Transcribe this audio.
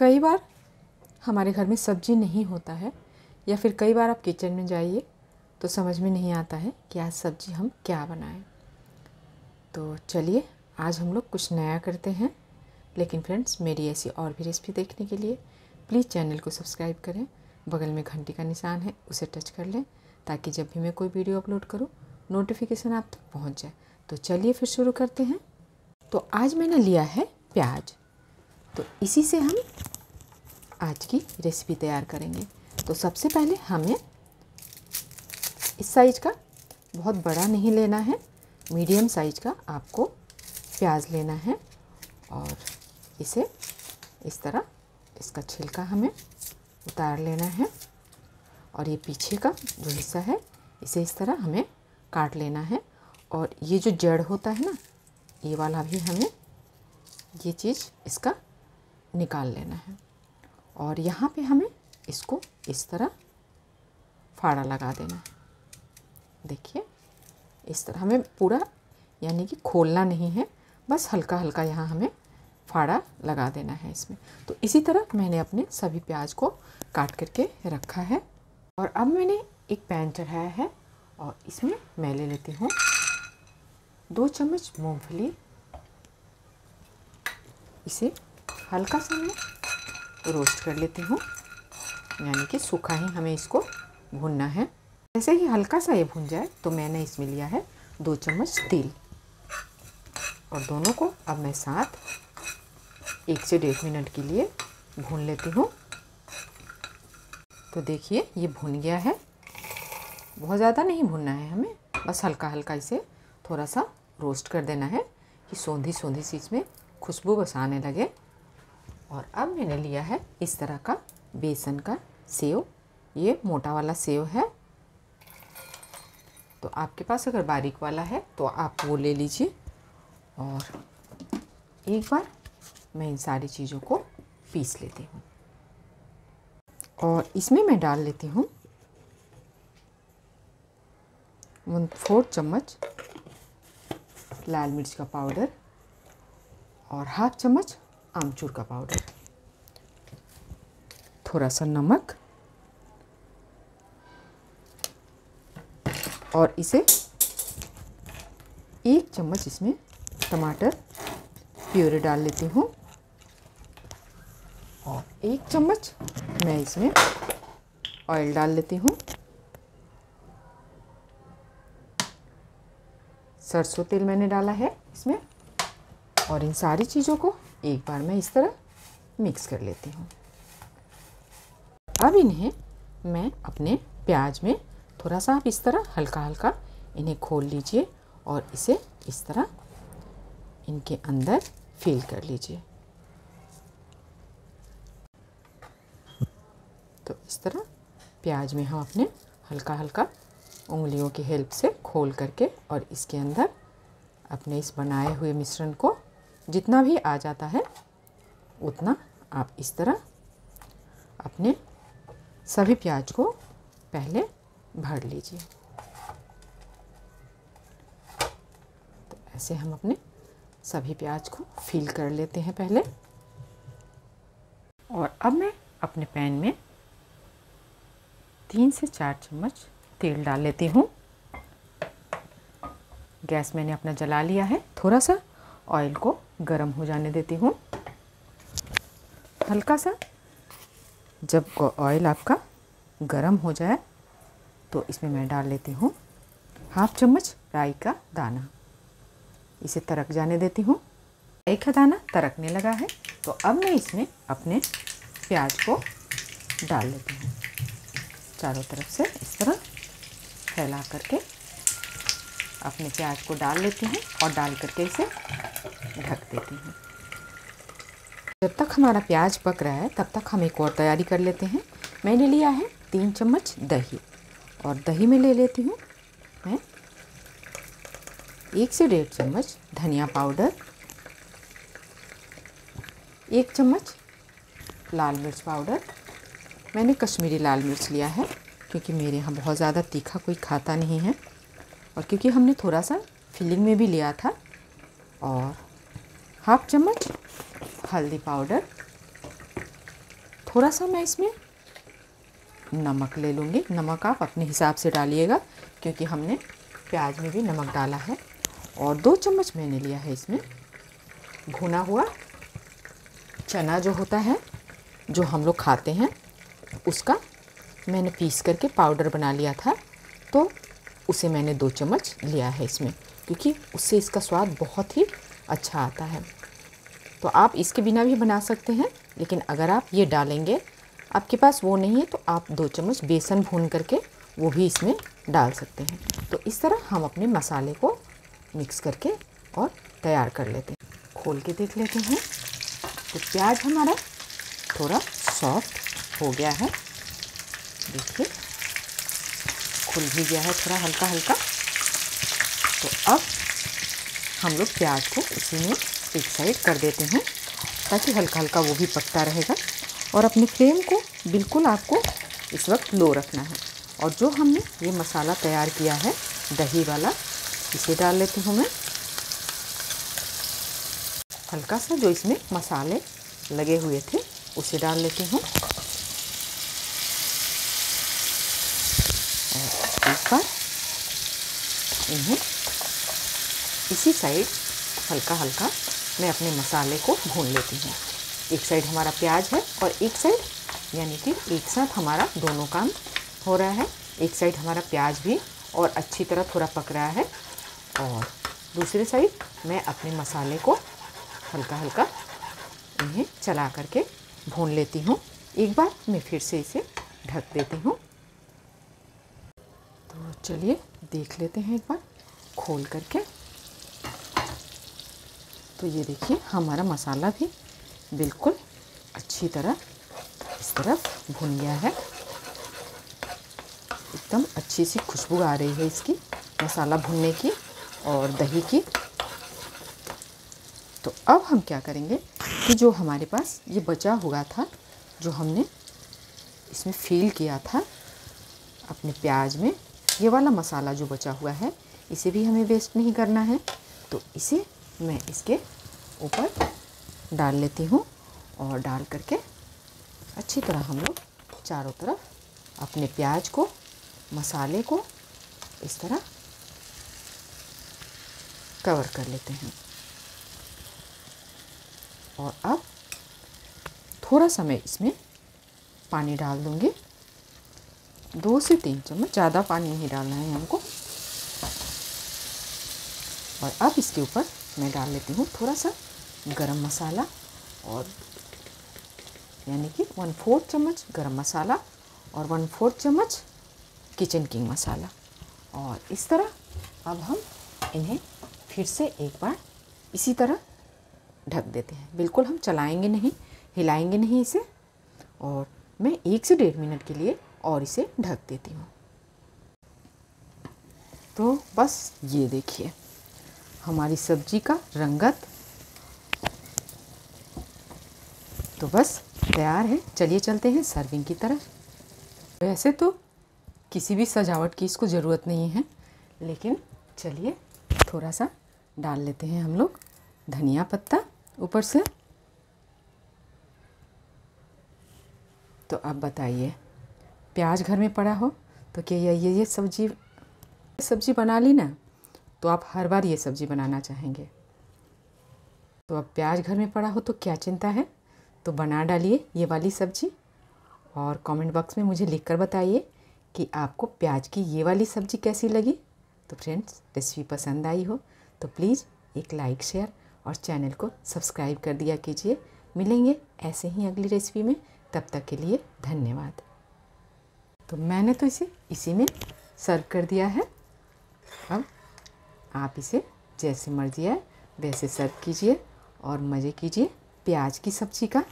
कई बार हमारे घर में सब्ज़ी नहीं होता है या फिर कई बार आप किचन में जाइए तो समझ में नहीं आता है कि आज सब्ज़ी हम क्या बनाएँ। तो चलिए, आज हम लोग कुछ नया करते हैं। लेकिन फ्रेंड्स, मेरी ऐसी और भी रेसिपी देखने के लिए प्लीज़ चैनल को सब्सक्राइब करें। बगल में घंटी का निशान है, उसे टच कर लें ताकि जब भी मैं कोई वीडियो अपलोड करूँ नोटिफिकेशन आप तक पहुँच जाए। तो चलिए फिर शुरू करते हैं। तो आज मैंने लिया है प्याज। तो इसी से हम आज की रेसिपी तैयार करेंगे। तो सबसे पहले हमें इस साइज़ का बहुत बड़ा नहीं लेना है। मीडियम साइज़ का आपको प्याज लेना है और इसे इस तरह इसका छिलका हमें उतार लेना है और ये पीछे का जो हिस्सा है, इसे इस तरह हमें काट लेना है और ये जो जड़ होता है ना, ये वाला भी हमें ये चीज़ इसका निकाल लेना है। और यहाँ पे हमें इसको इस तरह फाड़ा लगा देना देखिए, इस तरह हमें पूरा यानी कि खोलना नहीं है, बस हल्का हल्का यहाँ हमें फाड़ा लगा देना है इसमें। तो इसी तरह मैंने अपने सभी प्याज को काट करके रखा है। और अब मैंने एक पैन चढ़ाया है और इसमें मैं ले लेती हूँ दो चम्मच मूंगफली। इसे हल्का सा मैं रोस्ट कर लेती हूँ। यानी कि सूखा ही हमें इसको भूनना है। जैसे ही हल्का सा ये भून जाए तो मैंने इसमें लिया है दो चम्मच तेल। और दोनों को अब मैं साथ एक से डेढ़ मिनट के लिए भून लेती हूँ। तो देखिए, ये भून गया है। बहुत ज़्यादा नहीं भुनना है हमें। बस हल्का हल्का इसे थोड़ा सा रोस्ट कर देना है कि सौंधी सौंधी सी इसमें खुशबू बस आने लगे। और अब मैंने लिया है इस तरह का बेसन का सेव। ये मोटा वाला सेव है। तो आपके पास अगर बारीक वाला है तो आप वो ले लीजिए। और एक बार मैं इन सारी चीज़ों को पीस लेती हूँ। और इसमें मैं डाल लेती हूँ वन फोर चम्मच लाल मिर्च का पाउडर और हाफ़ चम्मच आमचूर का पाउडर थोड़ा सा नमक और इसे एक चम्मच इसमें टमाटर प्यूरी डाल लेती हूँ और एक चम्मच मैं इसमें ऑयल डाल लेती हूँ। सरसों तेल मैंने डाला है इसमें और इन सारी चीज़ों को एक बार मैं इस तरह मिक्स कर लेती हूँ। अब इन्हें मैं अपने प्याज में थोड़ा सा आप इस तरह हल्का हल्का इन्हें खोल लीजिए और इसे इस तरह इनके अंदर फिल कर लीजिए। तो इस तरह प्याज में हम अपने हल्का हल्का उंगलियों की हेल्प से खोल करके और इसके अंदर अपने इस बनाए हुए मिश्रण को जितना भी आ जाता है, उतना आप इस तरह अपने सभी प्याज को पहले भर लीजिए। तो ऐसे हम अपने सभी प्याज को फिल कर लेते हैं पहले। और अब मैं अपने पैन में तीन से चार चम्मच तेल डाल लेती हूँ। गैस मैंने अपना जला लिया है। थोड़ा सा ऑयल को गर्म हो जाने देती हूँ। हल्का सा। जब ऑयल आपका गर्म हो जाए तो इसमें मैं डाल लेती हूँ हाफ़ चम्मच राई का दाना। इसे तरक जाने देती हूँ। राई का दाना तरकने लगा है तो अब मैं इसमें अपने प्याज को डाल लेती हूँ। चारों तरफ़ से इस तरह फैला करके अपने प्याज को डाल लेती हूँ और डाल करके इसे ढक देती हूँ। जब तक हमारा प्याज पक रहा है, तब तक हम एक और तैयारी कर लेते हैं। मैंने लिया है तीन चम्मच दही और दही में ले लेती हूँ मैं एक से डेढ़ चम्मच धनिया पाउडर, एक चम्मच लाल मिर्च पाउडर। मैंने कश्मीरी लाल मिर्च लिया है क्योंकि मेरे यहाँ बहुत ज़्यादा तीखा कोई खाता नहीं है और क्योंकि हमने थोड़ा सा फिलिंग में भी लिया था और हाफ़ चम्मच हल्दी पाउडर। थोड़ा सा मैं इसमें नमक ले लूँगी। नमक आप अपने हिसाब से डालिएगा, क्योंकि हमने प्याज में भी नमक डाला है। और दो चम्मच मैंने लिया है इसमें भुना हुआ चना जो होता है, जो हम लोग खाते हैं, उसका मैंने पीस करके पाउडर बना लिया था। तो उसे मैंने दो चम्मच लिया है इसमें, क्योंकि उससे इसका स्वाद बहुत ही अच्छा आता है। तो आप इसके बिना भी बना सकते हैं, लेकिन अगर आप ये डालेंगे, आपके पास वो नहीं है तो आप दो चम्मच बेसन भून करके वो भी इसमें डाल सकते हैं। तो इस तरह हम अपने मसाले को मिक्स करके और तैयार कर लेते हैं। खोल के देख लेते हैं। तो प्याज हमारा थोड़ा सॉफ्ट हो गया है। देखिए, खुल भी गया है थोड़ा हल्का हल्का तो अब हम लोग प्याज को इसी में एक साइड कर देते हैं ताकि हल्का हल्का वो भी पकता रहेगा। और अपने फ्लेम को बिल्कुल आपको इस वक्त लो रखना है। और जो हमने ये मसाला तैयार किया है, दही वाला, इसे डाल लेती हूँ मैं। हल्का सा जो इसमें मसाले लगे हुए थे, उसे डाल लेती हूँ। एक बार इन्हें इसी साइड हल्का हल्का मैं अपने मसाले को भून लेती हूँ। एक साइड हमारा प्याज है और एक साइड यानी कि एक साथ हमारा दोनों काम हो रहा है। एक साइड हमारा प्याज भी और अच्छी तरह थोड़ा पक रहा है और दूसरी साइड मैं अपने मसाले को हल्का हल्का इन्हें चला करके भून लेती हूँ। एक बार मैं फिर से इसे ढक देती हूँ। तो चलिए देख लेते हैं एक बार खोल करके। तो ये देखिए, हमारा मसाला भी बिल्कुल अच्छी तरह इस तरफ़ भुन गया है। एकदम अच्छी सी खुशबू आ रही है इसकी, मसाला भुनने की और दही की। तो अब हम क्या करेंगे कि जो हमारे पास ये बचा हुआ था, जो हमने इसमें फील किया था, अपने प्याज में, ये वाला मसाला जो बचा हुआ है, इसे भी हमें वेस्ट नहीं करना है। तो इसे मैं इसके ऊपर डाल लेती हूँ और डाल करके अच्छी तरह हम लोग चारों तरफ़ अपने प्याज को, मसाले को इस तरह कवर कर लेते हैं। और अब थोड़ा सा मैं इसमें पानी डाल दूँगी। दो से तीन चम्मच, ज़्यादा पानी नहीं डालना है हमको। और अब इसके ऊपर मैं डाल लेती हूँ थोड़ा सा गरम मसाला और यानी कि वन फोर्थ चम्मच गरम मसाला और वन फोर्थ चम्मच किचन किंग मसाला। और इस तरह अब हम इन्हें फिर से एक बार इसी तरह ढक देते हैं। बिल्कुल हम चलाएँगे नहीं, हिलाएँगे नहीं इसे और मैं एक से डेढ़ मिनट के लिए और इसे ढक देती हूँ। तो बस ये देखिए। हमारी सब्ज़ी का रंगत। तो बस, तैयार है। चलिए चलते हैं सर्विंग की तरफ़। वैसे तो किसी भी सजावट की इसको ज़रूरत नहीं है, लेकिन चलिए थोड़ा सा डाल लेते हैं हम लोग। धनिया पत्ता ऊपर से। तो अब बताइए, प्याज घर में पड़ा हो? तो क्या ये ये सब्ज़ी सब्ज़ी बना ली ना? तो आप हर बार ये सब्ज़ी बनाना चाहेंगे। तो अब प्याज घर में पड़ा हो तो क्या चिंता है? तो बना डालिए ये वाली सब्ज़ी और कमेंट बॉक्स में मुझे लिखकर बताइए कि आपको प्याज की ये वाली सब्ज़ी कैसी लगी। तो फ्रेंड्स, रेसिपी पसंद आई हो तो प्लीज़ एक लाइक, शेयर और चैनल को सब्सक्राइब कर दिया कीजिए। मिलेंगे ऐसे ही अगली रेसिपी में। तब तक के लिए धन्यवाद। तो मैंने तो इसे, इसी में सर्व कर दिया है। अब आप इसे जैसे मर्ज़ी है, वैसे सर्व कीजिए और मज़े कीजिए प्याज की सब्ज़ी का।